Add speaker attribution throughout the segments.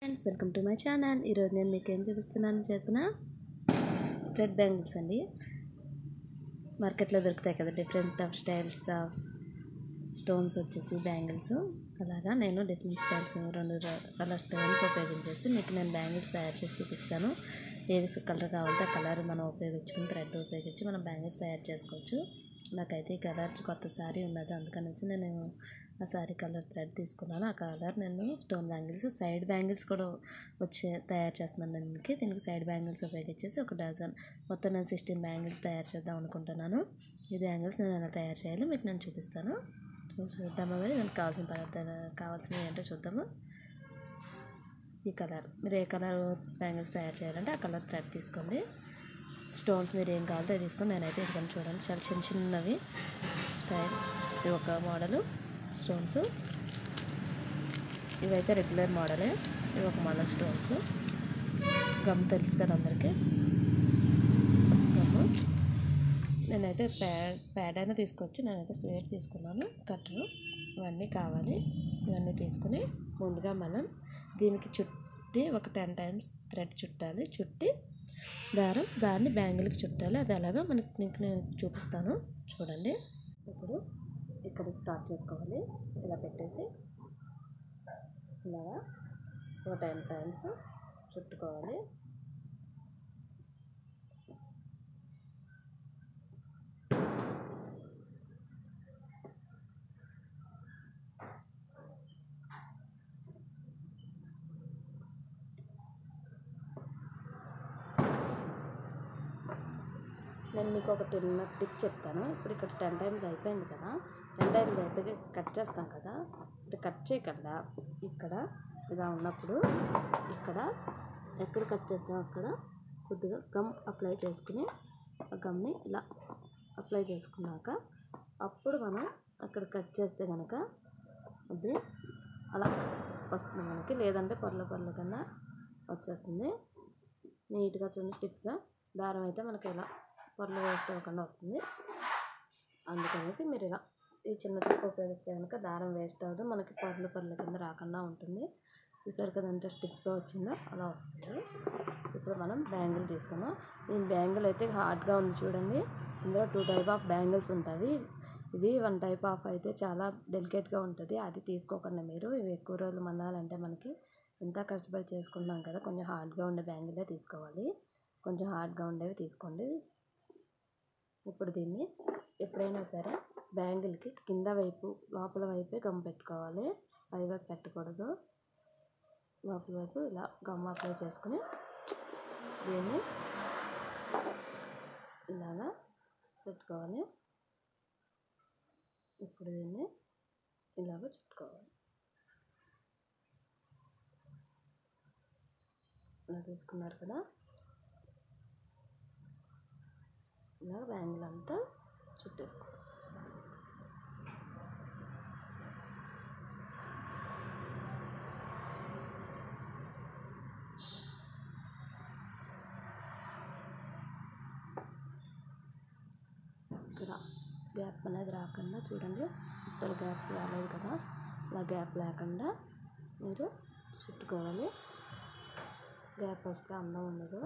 Speaker 1: Friends welcome to my channel ఈరోజు నేను మీకు ఏం చూపిస్తున్నాను చెప్పిన? రెడ్ బ్యాంగిల్స్ అండి. మార్కెట్లో దొరుకుతాయి కదా different of styles of stones వచ్చేసి బ్యాంగిల్స్ అలాగా నేను డిఫరెంట్ స్టైల్స్ రెండు కలర్ స్టోన్స్ ఉపయోగించేసి మీకు నేను బ్యాంగిల్స్ తయారు చేసి చూపిస్తాను. ఏ కలర్ కావాలంటే ఆ కలర్ మనం ఉపయోగించుకుని థ్రెడ్ ఉపయోగించి మనం బ్యాంగిల్స్ తయారు చేసుకోవచ్చు. నాకైతే ఈ కలర్ కొత్త సారీ ఉన్నది. అందుకనేసి నేను ఆ శారీ కలర్ థ్రెడ్ తీసుకున్నాను. ఆ కలర్ నేను స్టోన్ బ్యాంగిల్స్ సైడ్ బ్యాంగిల్స్ కూడా వచ్చే తయారు చేస్తున్నాను. దీనికి దీనికి సైడ్ బ్యాంగిల్స్ ఉపయోగించేసి ఒక డజన్ మొత్తం నేను సిక్స్టీన్ బ్యాంగిల్స్ తయారు చేద్దాం అనుకుంటున్నాను. ఈ బ్యాంగిల్స్ నేను ఎలా తయారు చేయాలో మీకు నేను చూపిస్తాను. చూద్దామా మరి? దానికి కావాల్సిన పదార్థాలు కావాల్సినవి ఏంటో చూద్దాము. ఈ కలర్ మీరు ఏ కలర్ బ్యాంగిల్స్ తయారు చేయాలంటే ఆ కలర్ థ్రెడ్ తీసుకోండి. స్టోన్స్ మీరు ఏం కావాలో అది తీసుకొని నేనైతే ఇదిగోండి చూడండి. చాలా చిన్న చిన్నవి స్టైల్ ఇది ఒక మోడలు. స్టోన్స్ ఇవైతే రెగ్యులర్ మోడలే. ఇవి ఒక మోడల్ స్టోన్స్ గమ్ తెలుసు కదా అందరికీ? గమ్. నేనైతే ప్యాడ్ ప్యాడ్ అయినా తీసుకోవచ్చు నేనైతే స్వేట్ తీసుకున్నాను. కట్టరు ఇవన్నీ కావాలి. ఇవన్నీ తీసుకుని ముందుగా మనం దీనికి చుట్టి ఒక టెన్ టైమ్స్ థ్రెడ్ చుట్టాలి. చుట్టి దారం దాన్ని బ్యాంగిల్కి చుట్టాలి. అది ఎలాగో మనకి నేను చూపిస్తాను. చూడండి. ఇప్పుడు ఇక్కడ స్టార్ట్ చేసుకోవాలి. ఇలా పెట్టేసి ఇలా ఒక టెన్ టైమ్స్ చుట్టుకోవాలి. నేను మీకు ఒక టెన్ టిప్ చెప్తాను. ఇప్పుడు ఇక్కడ టెన్ టైమ్స్ అయిపోయింది కదా. రెండు టైమ్స్ అయిపోయి కట్ చేస్తాం కదా. ఇటు కట్ చేయకుండా ఇక్కడ ఇలా ఉన్నప్పుడు ఇక్కడ ఎక్కడ కట్ చేస్తాం అక్కడ కొద్దిగా గమ్ అప్లై చేసుకుని ఆ గమ్ని ఇలా అప్లై చేసుకున్నాక అప్పుడు మనం అక్కడ కట్ చేస్తే కనుక అది అలా వస్తుంది మనకి. లేదంటే పొరల పొరల కన్నా వచ్చేస్తుంది. నీట్గా చూడండి స్టిఫ్గా దారం అయితే మనకి ఇలా పొరలు వేస్ట్ అవ్వకుండా వస్తుంది. అందుకనేసి మీరు ఇలా ఈ చిన్న టిప్ ఉపయోగిస్తే కనుక దారం వేస్ట్ అవ్వదు. మనకి పర్లు పర్ల కింద రాకుండా ఉంటుంది. చూసారు కదా ఎంత స్టిక్గా వచ్చిందో అలా వస్తుంది. ఇప్పుడు మనం బ్యాంగిల్ తీసుకుందాం. ఈ బ్యాంగిల్ అయితే హార్డ్గా ఉంది చూడండి. ఇందులో టూ టైప్ ఆఫ్ బ్యాంగిల్స్ ఉంటాయి. ఇవి వన్ టైప్ ఆఫ్ అయితే చాలా డెలికేట్గా ఉంటుంది. అది తీసుకోకుండా మీరు ఇవి ఎక్కువ రోజులు మనాలంటే మనకి ఎంత కష్టపడి చేసుకుంటున్నాం కదా కొంచెం హార్డ్గా ఉండే బ్యాంగిలే తీసుకోవాలి. కొంచెం హార్డ్గా ఉండేవి తీసుకోండి. ఇప్పుడు దీన్ని ఎప్పుడైనా సరే బ్యాంగిల్కి కింద వైపు లోపల వైపే గమ్ పెట్టుకోవాలి. పైవైపు పెట్టకూడదు. లోపల వైపు ఇలా గమ్ అప్లై చేసుకుని దీన్ని ఇలాగా పెట్టుకోవాలి. ఇప్పుడు దీన్ని ఇలాగ చుట్టుకోవాలి. ఇలా తీసుకున్నారు కదా. ఇలా బ్యాంగిల్ అంతా చుట్టేసుకోవాలి ఇక్కడ గ్యాప్ అనేది రాకుండా చూడండి. అసలు గ్యాప్ రాలేదు కదా. ఇలా గ్యాప్ లేకుండా మీరు చుట్టుకోవాలి. గ్యాప్ వస్తే అందం ఉండదు.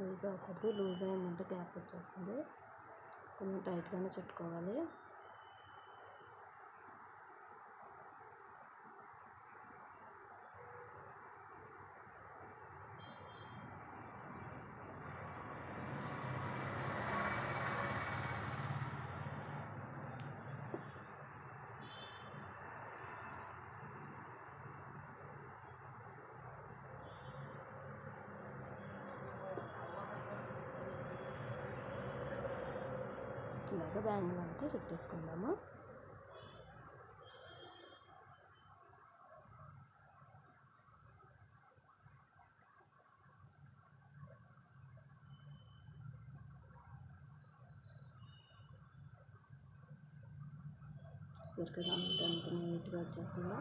Speaker 1: లూజ్ అవ్వకూడదు లూజ్ అయిందంటే గ్యాప్ వచ్చేస్తుంది. కొంచెం టైట్గానే చుట్టుకోవాలి. ఇలాగ బ్యాంగిల్ అంతా చుట్టేసుకుందాము చూసారు కదా అంత నీట్గా వచ్చేస్తుందా?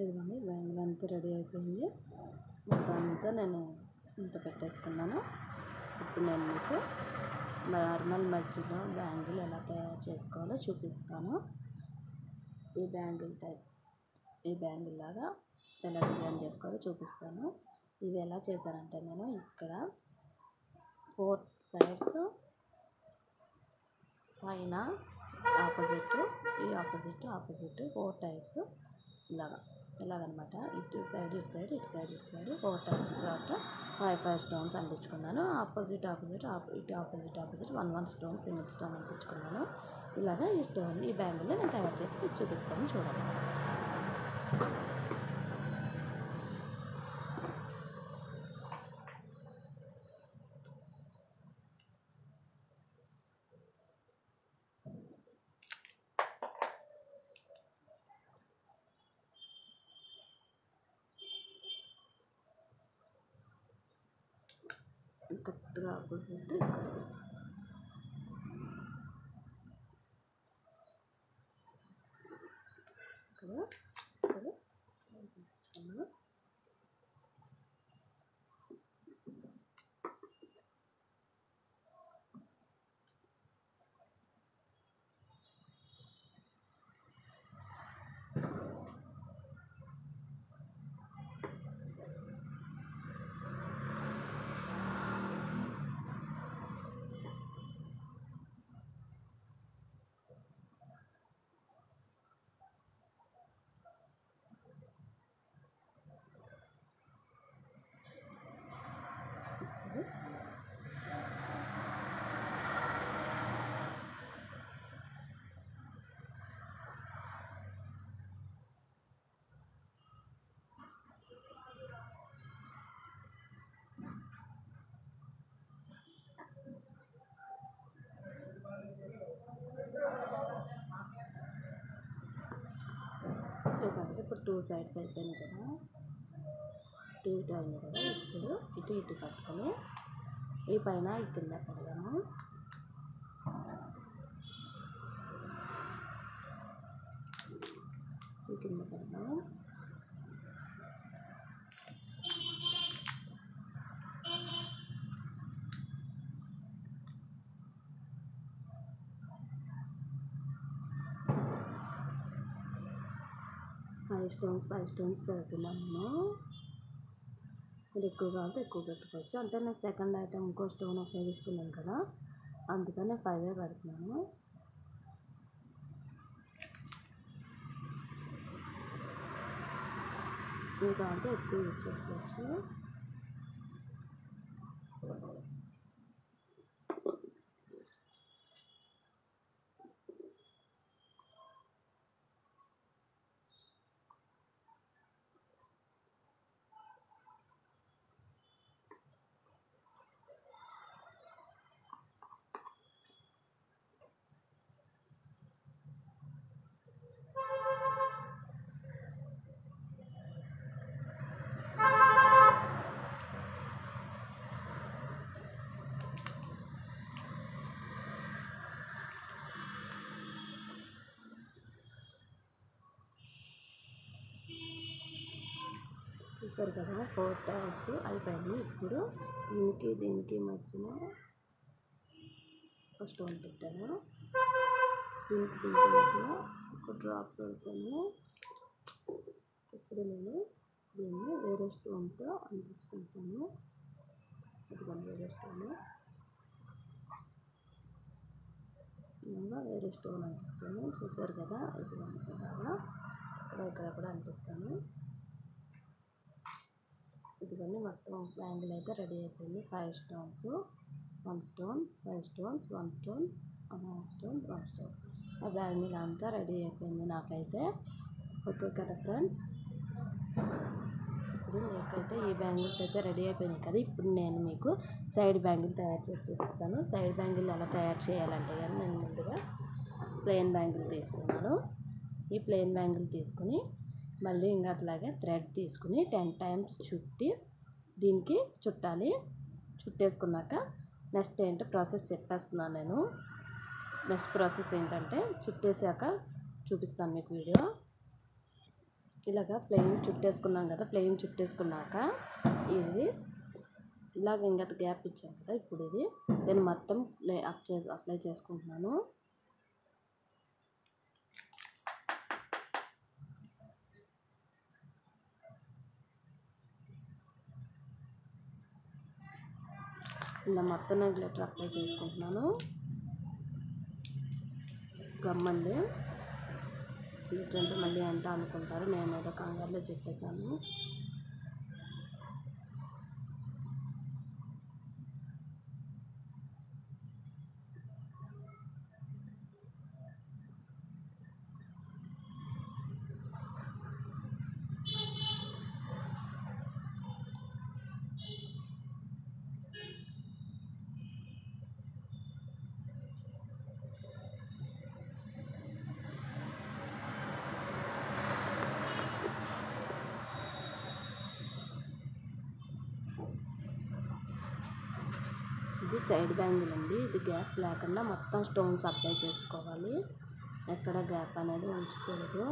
Speaker 1: ఇదిగోండి బ్యాంగిల్ అంతా రెడీ అయిపోయింది. మొత్తం అంతా నేను ఇంత పెట్టేసుకున్నాను. ఇప్పుడు నేను మీకు నార్మల్ మధ్యలో బ్యాంగిల్ ఎలా తయారు చేసుకోవాలో చూపిస్తాను. ఈ బ్యాంగిల్ టైప్ ఈ బ్యాంగిల్ లాగా ఎలా డిజైన్ చేసుకోవాలో చూపిస్తాను. ఇవి ఎలా చేశానంటే నేను ఇక్కడ ఫోర్ సైడ్స్ పైన ఆపోజిట్ ఈ ఆపోజిట్ ఆపోజిట్ ఫోర్ టైప్స్ ఇలాగా. ఇలాగనమాట. ఇటు సైడ్ ఇటు సైడ్ ఇటు సైడ్ ఇటు సైడ్ ఫోర్ టైప్స్ అట్లా ఫైవ్ ఫైవ్ స్టోన్స్ అంటించుకున్నాను ఆపోజిట్ ఆపోజిట్ ఇటు opposite opposite one one stone single stone అంటించుకున్నాను ఇలాగా ఈ స్టోన్ ఈ బ్యాంగిల్ నేను తయారు చేసి చూపిస్తాను. చూడండి. కరెక్ట్గా ఆపోజిట్ ఇక్కడ ఇక్కడ అంటించుకున్నాను. ఇక్కడ ప్రజెంట్ ఇప్పుడు టూ సైడ్స్ అయిపోయింది కదా ఇటు ఇటు అయింది కదా ఇప్పుడు ఇటు ఇటు పట్టుకొని ఈ పైన ఈ కింద పెడదాము. ఈ కింద పెడదాము. ఫైవ్ స్టోన్స్ ఫైవ్ స్టోన్స్ పెడుతున్నాను. నేను ఇది ఎక్కువ కావాలంటే ఎక్కువ పెట్టుకోవచ్చు. అంటే నేను సెకండ్ ఐటమ్ ఇంకో స్టోన్ ఉపయోగిస్తున్నాను కదా అందుకని ఫైవే పెడుతున్నాను. ఇవి కావాలంటే ఎక్కువ యూజ్ చేసుకోవచ్చు. చూసారు కదా ఫోర్ టైప్స్ అయిపోయింది. ఇప్పుడు దీనికి దీనికి మధ్యన ఒక స్టోన్ పెట్టాను. దీనికి దీనికి మధ్యన ఒక డ్రాప్ పెడతాను. ఇప్పుడు నేను దీన్ని వేరే స్టోన్తో అంటించుకుంటాను. ఇదిగోండి వేరే స్టోన్ ఇంకా వేరే స్టోన్ అంటించాను. చూసారు కదా ఇది ఇలాగా ఇక్కడ ఇక్కడ కూడా అంటిస్తాను. ఇవన్నీ మొత్తం బ్యాంగిల్ అయితే రెడీ అయిపోయింది. Five stones one stone five stones one stone one stone one stone. ఆ బ్యాంగిల్ అంతా రెడీ అయిపోయింది నాకైతే. ఓకే కదా ఫ్రెండ్స్? ఇప్పుడు మీకైతే ఈ బ్యాంగిల్స్ అయితే రెడీ అయిపోయినాయి కదా. ఇప్పుడు నేను మీకు సైడ్ బ్యాంగిల్ తయారు చేసి చూపిస్తాను. సైడ్ బ్యాంగిల్ ఎలా తయారు చేయాలంటే కానీ నేను ముందుగా ప్లెయిన్ బ్యాంగిల్ తీసుకున్నాను. ఈ ప్లెయిన్ బ్యాంగిల్ తీసుకుని మళ్ళీ ఇంకా అట్లాగే థ్రెడ్ తీసుకుని టెన్ టైమ్స్ చుట్టి దీనికి చుట్టాలి. చుట్టేసుకున్నాక నెక్స్ట్ ఏంటో? ప్రాసెస్ చెప్పేస్తున్నాను నేను. నెక్స్ట్ ప్రాసెస్ ఏంటంటే చుట్టేసాక చూపిస్తాను మీకు వీడియో. ఇలాగ ప్లెయిన్ చుట్టేసుకున్నాం కదా ప్లెయిన్ చుట్టేసుకున్నాక ఇది ఇలాగ ఇంకా గ్యాప్ ఇచ్చాను కదా ఇప్పుడు ఇది. నేను మొత్తం అప్లై అప్లై చేసుకుంటున్నాను. ఇలా మొత్తం నా గ్లిటర్ అప్లై చేసుకుంటున్నాను గమ్మండి. గ్లిటర్ అంటే మళ్ళీ అంట అనుకుంటారు నేను ఏదో కంగారులో చెప్పేశాను ఇది సైడ్ బ్యాంగిల్ అండి ఇది గ్యాప్ లేకుండా మొత్తం స్టోన్స్ అప్లై చేసుకోవాలి. ఎక్కడ గ్యాప్ అనేది ఉంచకూడదు.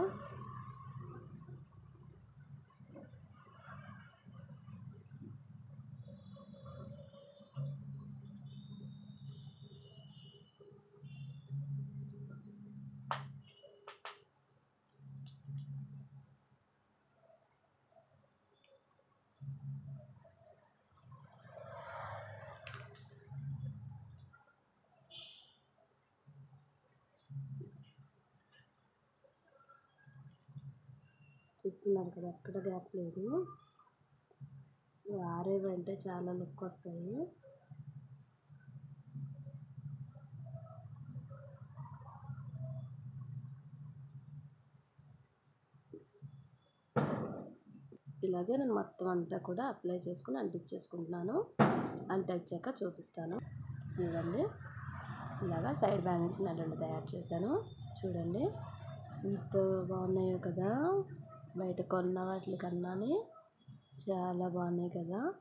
Speaker 1: చూస్తున్నారు కదా ఎక్కడ గ్యాప్ లేదు. ఆరేవి అంటే చాలా లుక్ వస్తాయి. ఇలాగే నేను మొత్తం అంతా కూడా అప్లై చేసుకుని అంటించేసుకుంటున్నాను అంటించాక చూపిస్తాను. ఇదండి ఇలాగా సైడ్ బ్యాంగిల్స్ నేను రెండు తయారు చేశాను. చూడండి. ఎంత బాగున్నాయో కదా. బయట కొన్న వాటి కన్నానే చాలా బాగున్నాయి కదా.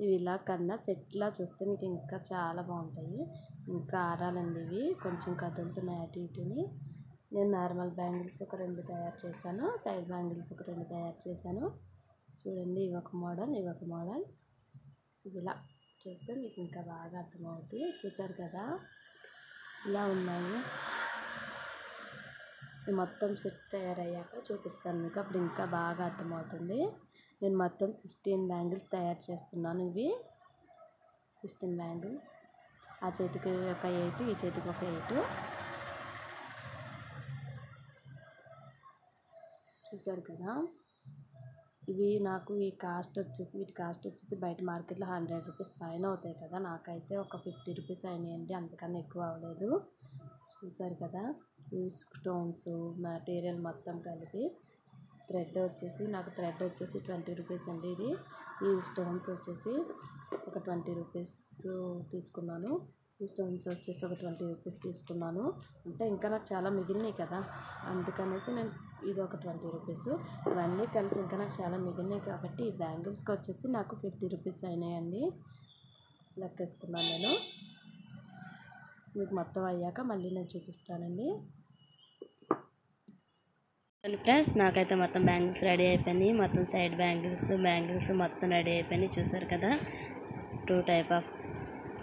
Speaker 1: ఇవి ఇలా కన్నా సెట్లా చూస్తే మీకు ఇంకా చాలా బాగుంటాయి. ఇంకా ఆరాలండి ఇవి. కొంచెం కదులుతున్నాయి అటు ఇటుని నేను నార్మల్ బ్యాంగిల్స్ ఒక రెండు తయారు చేశాను. సైడ్ బ్యాంగిల్స్ ఒక రెండు తయారు చేశాను. చూడండి ఇవి ఒక మోడల్ ఇవి ఒక మోడల్. ఇలా చూస్తే మీకు ఇంకా బాగా అర్థమవుతుంది చూసారు కదా? ఇలా ఉన్నాయి. మొత్తం సెట్ తయారయ్యాక చూపిస్తాను మీకు. అప్పుడు ఇంకా బాగా అర్థమవుతుంది. నేను మొత్తం సిక్స్టీన్ బ్యాంగిల్స్ తయారు చేస్తున్నాను ఇవి. Sixteen bangles. ఆ చేతికి ఒక ఎయిట్ ఈ చేతికి ఒక ఎయిట్. చూసారు కదా? ఇవి నాకు ఈ కాస్ట్ వచ్చేసి వీటి కాస్ట్ వచ్చేసి బయట మార్కెట్లో హండ్రెడ్ రూపీస్ పైన అవుతాయి కదా? నాకైతే ఒక ఫిఫ్టీ రూపీస్ అయినాయండి. అంతకన్నా ఎక్కువ అవ్వలేదు. చూసారు కదా? ఈ స్టోన్స్ మెటీరియల్ మొత్తం కలిపి థ్రెడ్ వచ్చేసి నాకు థ్రెడ్ వచ్చేసి ట్వంటీ రూపీస్ అండి ఇది. ఈ స్టోన్స్ వచ్చేసి ఒక ట్వంటీ రూపీస్ తీసుకున్నాను. ఈ స్టోన్స్ వచ్చేసి ఒక ట్వంటీ రూపీస్ తీసుకున్నాను. అంటే ఇంకా నాకు చాలా మిగిలినాయి కదా. అందుకనేసి నేను ఇది ఒక ట్వంటీ రూపీస్. ఇవన్నీ కలిసి ఇంకా నాకు చాలా మిగిలినాయి కాబట్టి ఈ బ్యాంగిల్స్కి వచ్చేసి నాకు ఫిఫ్టీ రూపీస్ అయినాయండి. లెక్కేసుకున్నాను నేను. మీకు మొత్తం అయ్యాక మళ్ళీ నేను చూపిస్తానండి. ఫ్రెండ్స్ నాకైతే మొత్తం బ్యాంగిల్స్ రెడీ అయిపోయినాయి. మొత్తం సైడ్ బ్యాంగిల్స్ బ్యాంగిల్స్ మొత్తం రెడీ అయిపోయినాయి. చూసారు కదా? టూ టైప్ ఆఫ్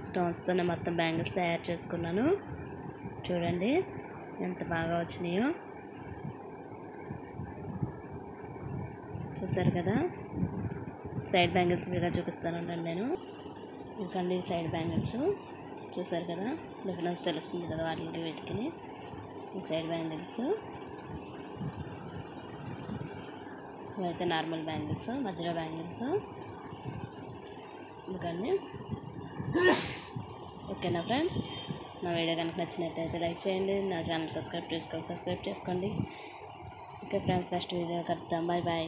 Speaker 1: స్టోన్స్తో మొత్తం బ్యాంగిల్స్ తయారు చేసుకున్నాను. చూడండి ఎంత బాగా వచ్చినాయో. చూసారు కదా? సైడ్ బ్యాంగిల్స్ విడిగా చూపిస్తాను నేను. ఇంకండి సైడ్ బ్యాంగిల్స్. చూసారు కదా? డిఫరెన్స్ తెలుస్తుంది కదా వాటికి వీటికి. ఈ సైడ్ బ్యాంగిల్స్. ఇవైతే నార్మల్ బ్యాంగిల్స్ మధ్యలో బ్యాంగిల్స్. ఎందుకండి ఓకేనా ఫ్రెండ్స్ నా వీడియో కనుక నచ్చినట్టయితే లైక్ చేయండి నా ఛానల్ సబ్స్క్రైబ్ చేసుకోవాలి సబ్స్క్రైబ్ చేసుకోండి. ఓకే ఫ్రెండ్స్ నెక్స్ట్ వీడియో కలుద్దాం. Bye bye.